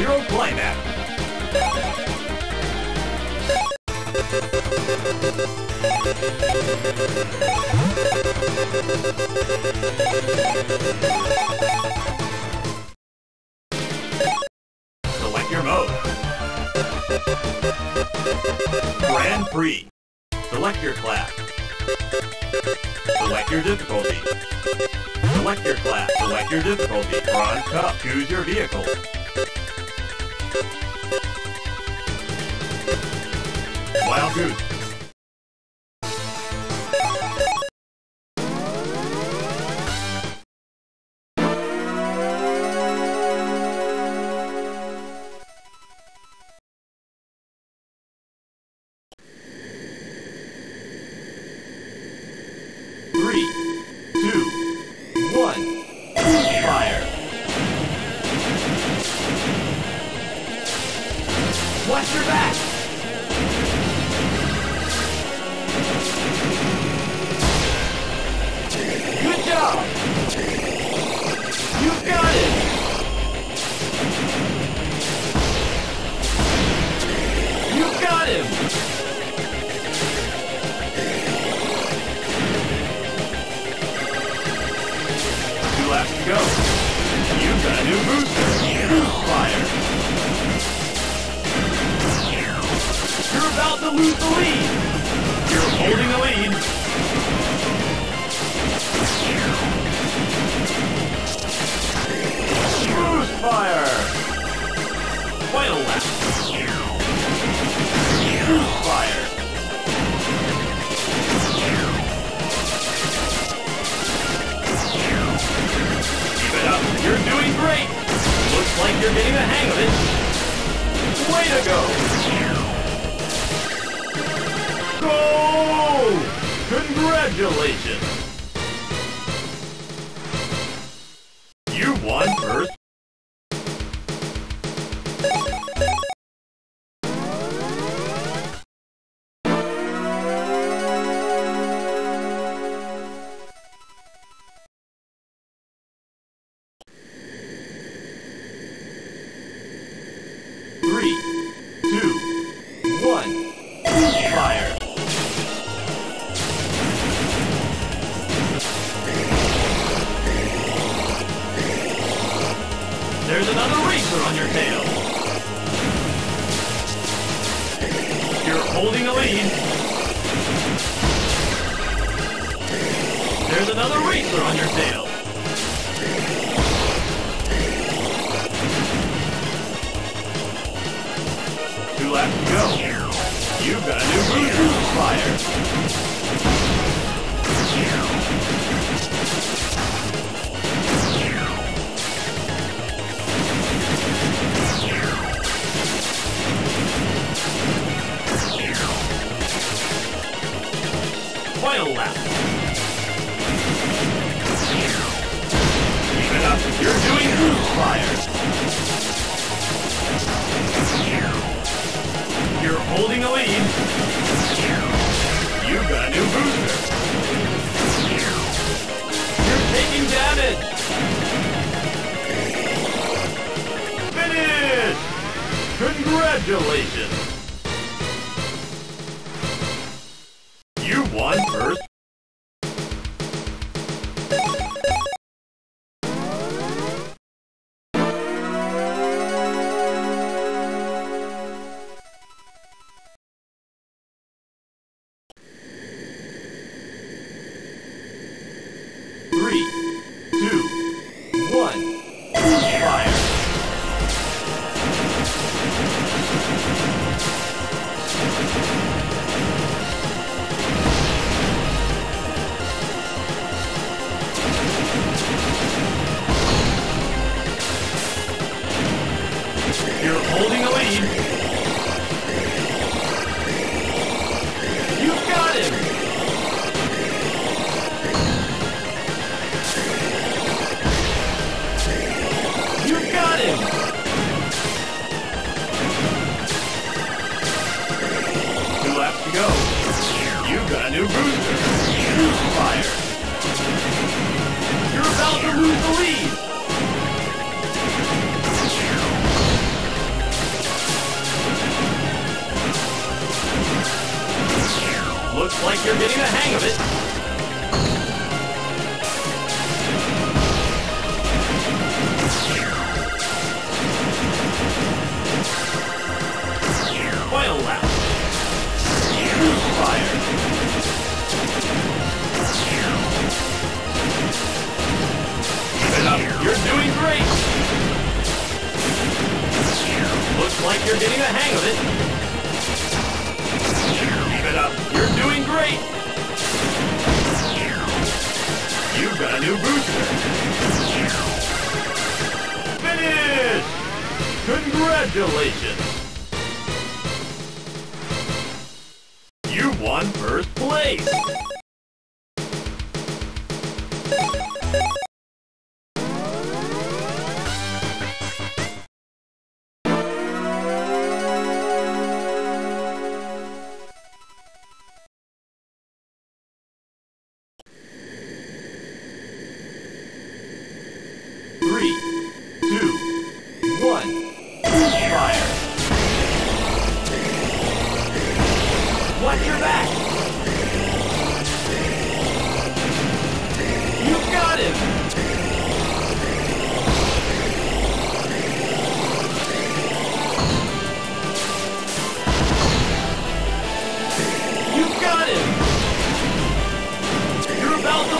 Zero Select your mode. Grand Prix. Select your class. Select your difficulty. Select your class. Select your difficulty. Bronze Cup. Choose your vehicle. Wow, good. Three. Way to go! Go! Congratulations! You won Earth. Like you're getting the hang of it. Keep it up. You're doing great. You got a new booster. Finish! Congratulations! You won first place!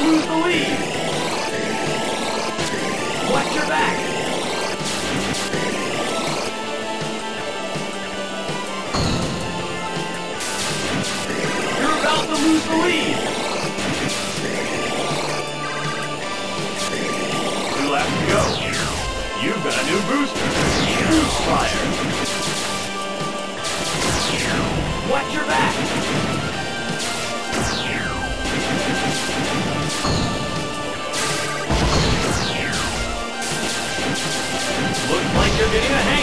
you believe. Watch your back. You're about to lose the lead. Two left to go. You've got a new booster. Boost fire. Did you hang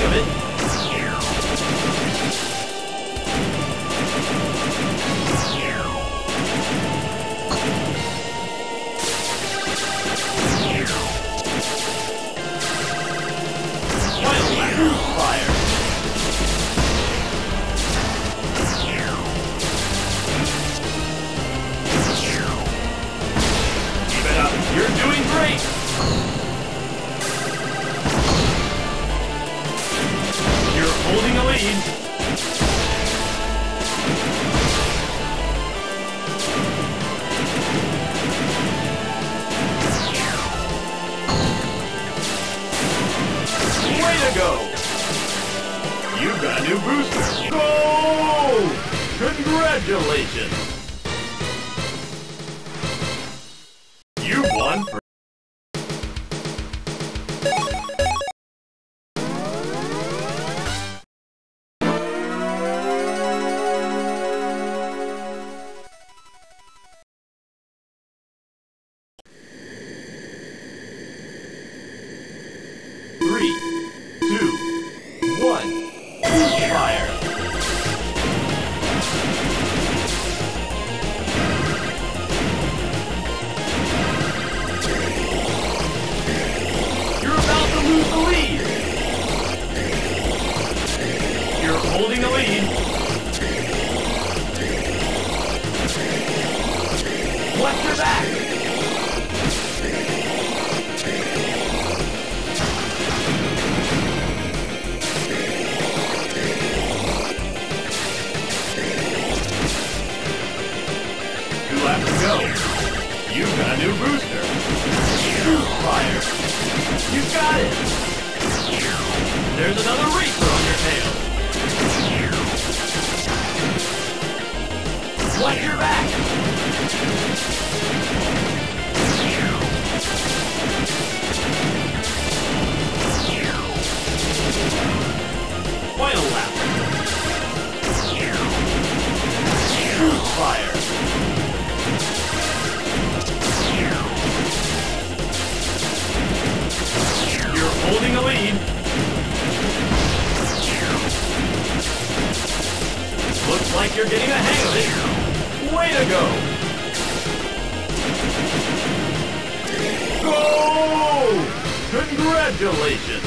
Congratulations!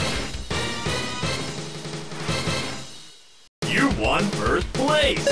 You won first place!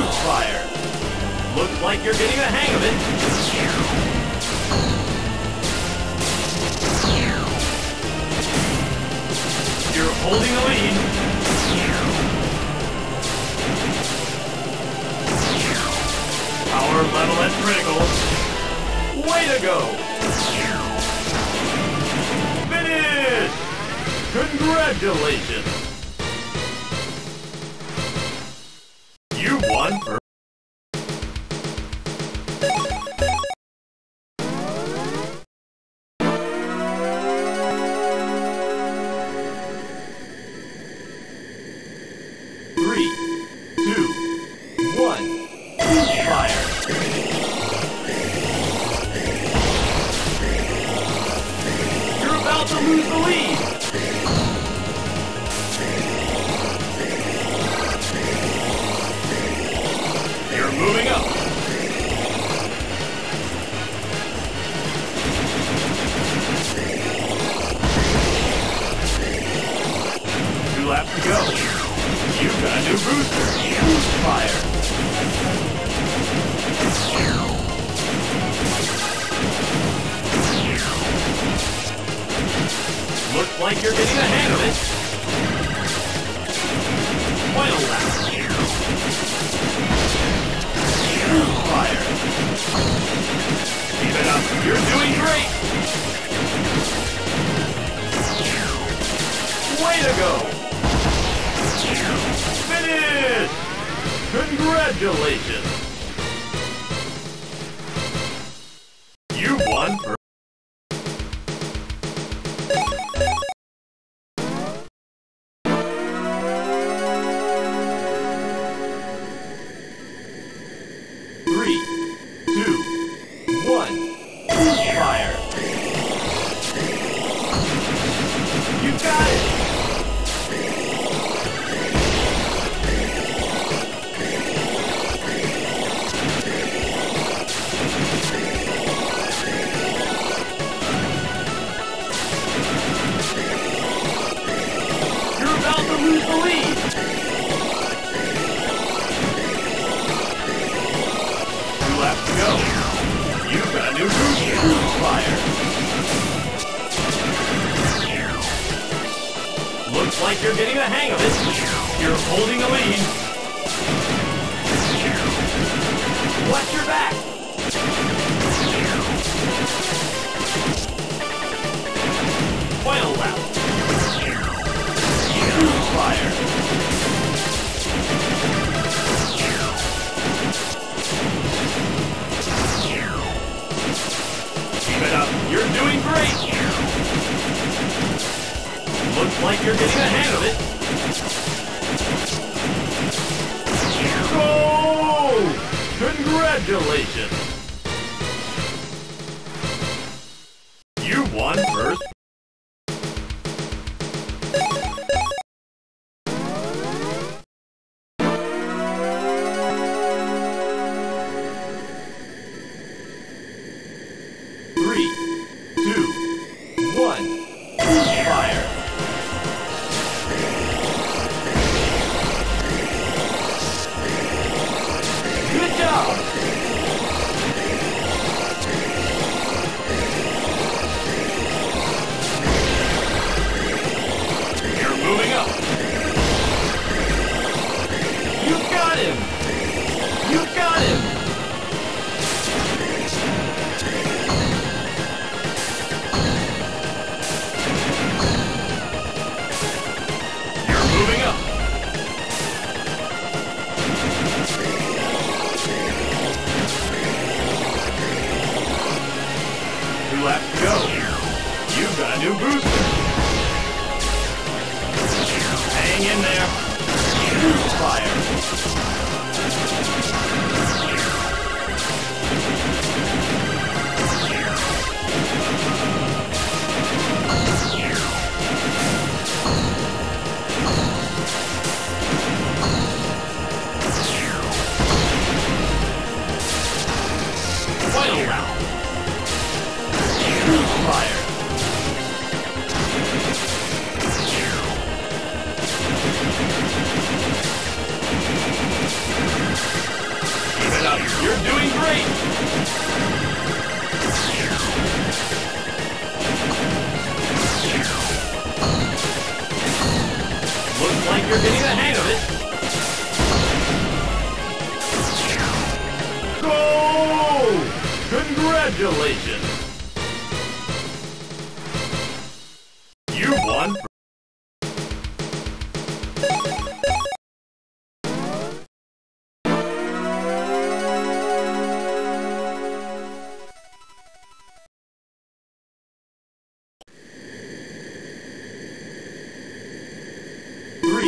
Huge fire! Looks like you're getting the hang of it. You're holding the lead. Power level at critical. Way to go! Finish! Congratulations! You won. Go! You got a new booster! Boost fire! Looks like you're getting the hang of it! Final lap. Boost fire! Keep it up! You're doing great! Way to go! Congratulations! You won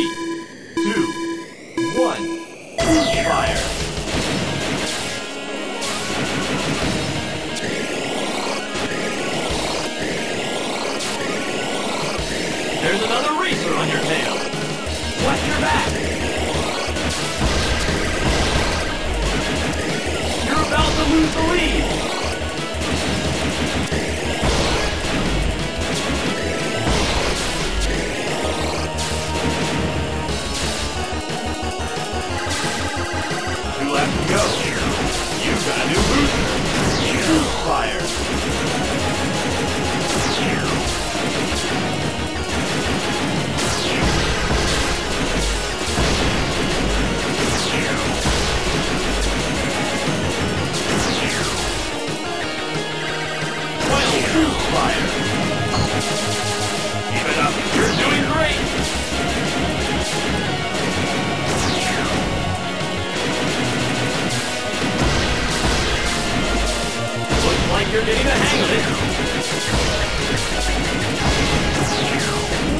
Louis. you're getting the hang of it.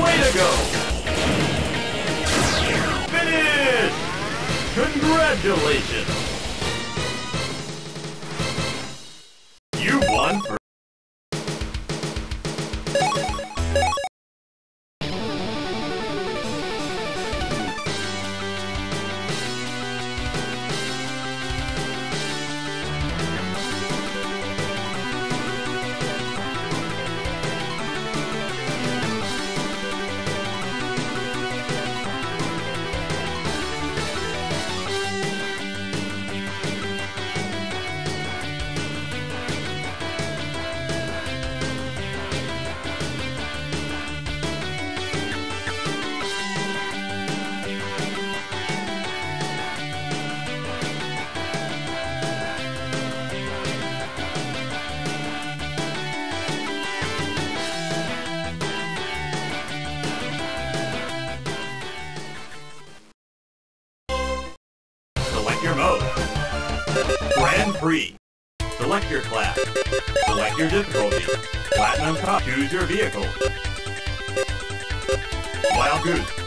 Way to go! Finish! Congratulations! your mode. Grand Prix. Select your class. Select your difficulty. Platinum top. Choose your vehicle. Wild Goose.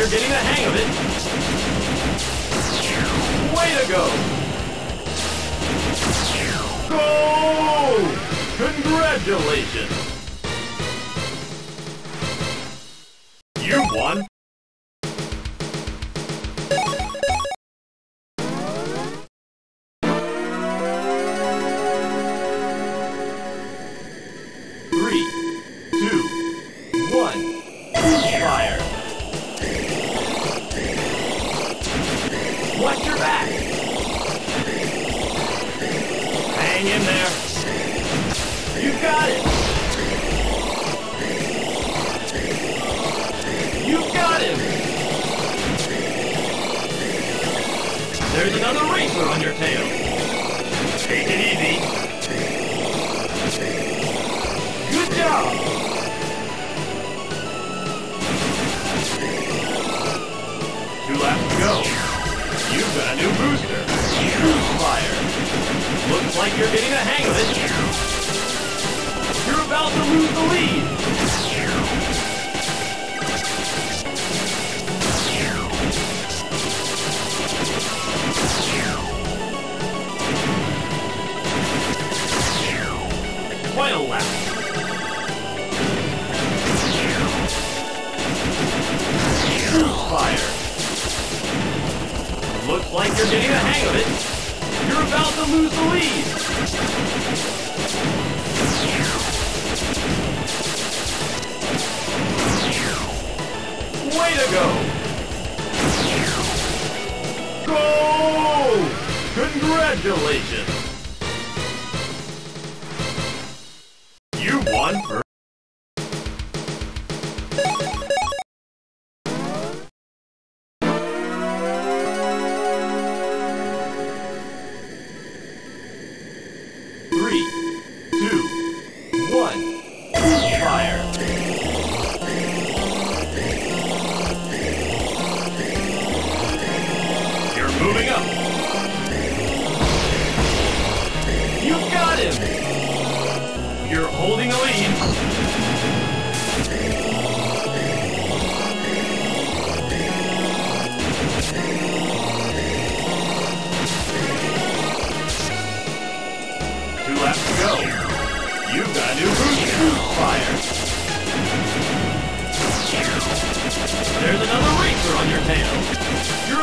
You're getting the hang of it. Way to go! Go! Congratulations! You won! You've got a new booster. Boost fire. Looks like you're getting the hang of it. You're about to lose the lead. Final lap. Boost fire. Like you're getting the hang of it. You're about to lose the lead. Way to go! Go! Congratulations! You won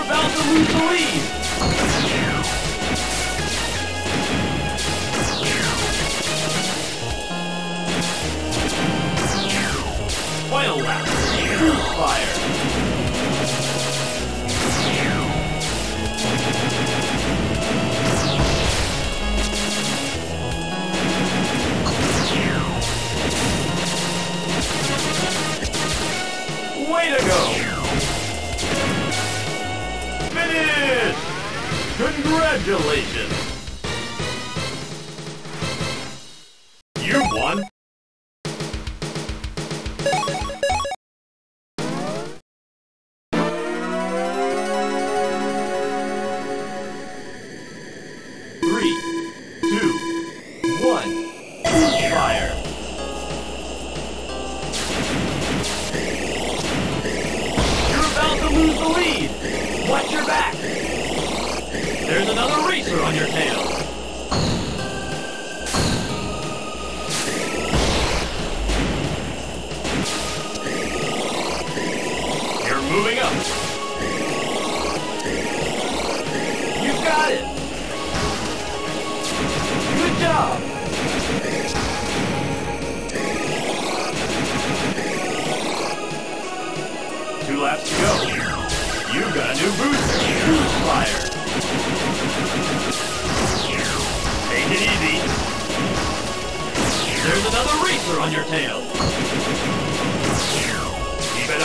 about to lose the lead. Final lap. Fire. Way to go! Congratulations! You won!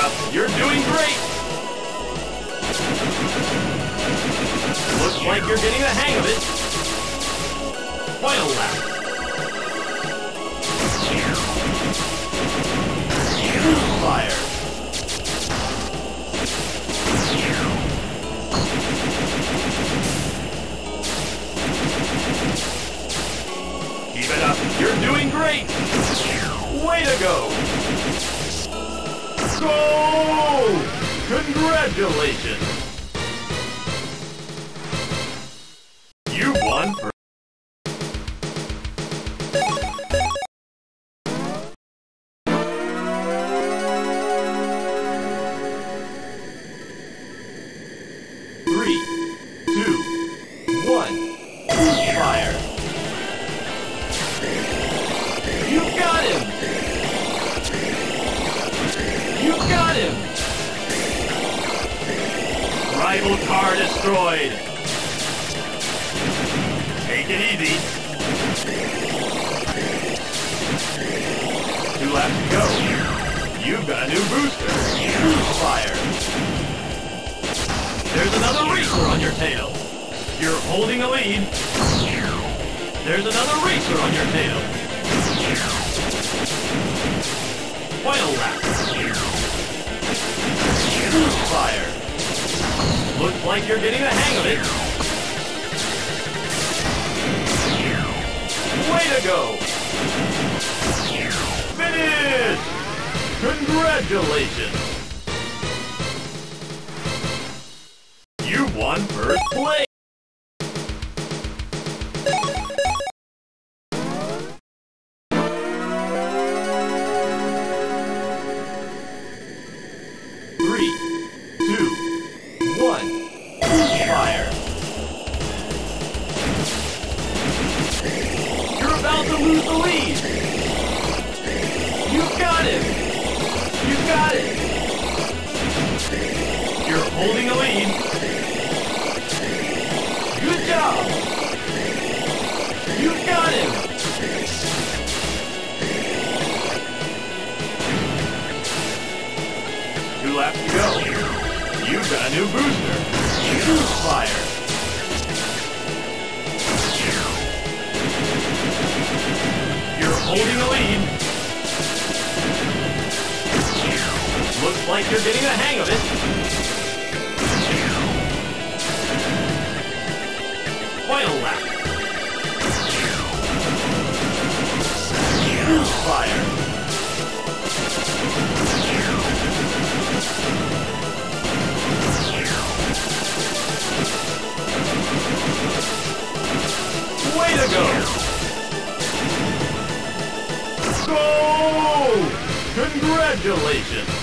Up. You're doing great. Looks like you're getting the hang of it. Final lap. Fire. Keep it up. You're doing great. Way to go. Go! Congratulations. Easy. Two laps to go. You've got a new booster. Fire. There's another racer on your tail. You're holding a lead. There's another racer on your tail. Final lap. Fire. Looks like you're getting the hang of it. Way to go! Finish! Congratulations! You won first place! You got it! You're holding a lead! Good job! You got him! Two laps to go. You've got a new booster. Boost fire. You're holding a lead. Looks like you're getting the hang of it. Final lap. Boost fire. Way to go! Go! Congratulations!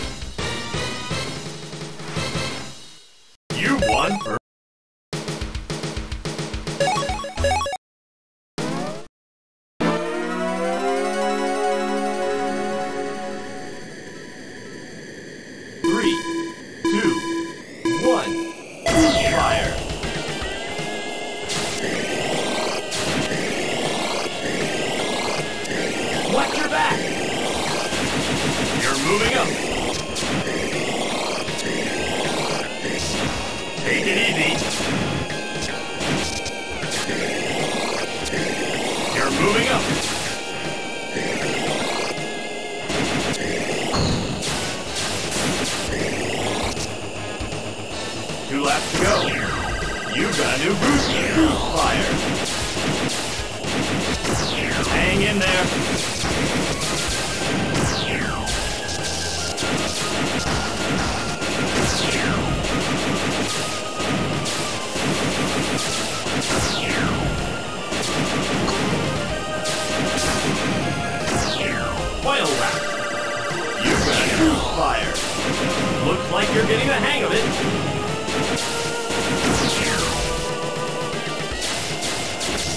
Like you're getting the hang of it.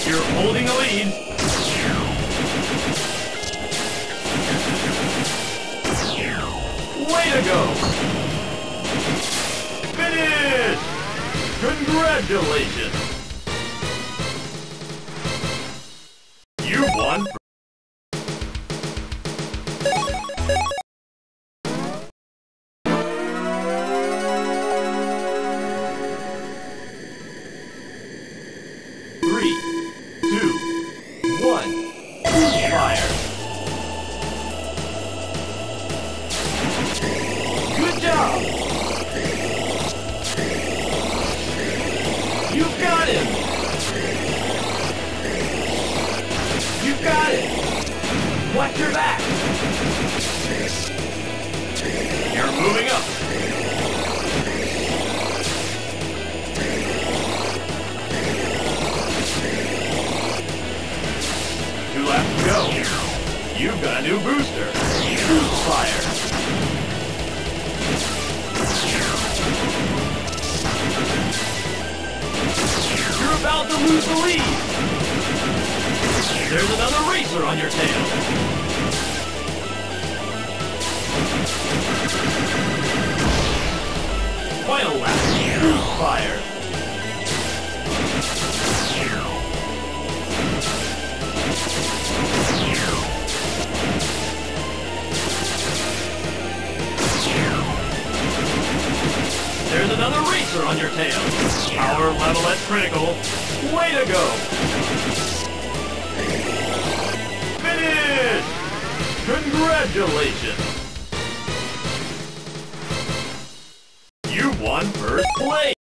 You're holding a lead. Way to go! Finish! Congratulations! You won You've got a new booster. Boost Fire. You're about to lose the lead. There's another racer on your tail. Final lap. Fire. There's another racer on your tail. Power level at critical. Way to go! Finish! Congratulations! You won first place!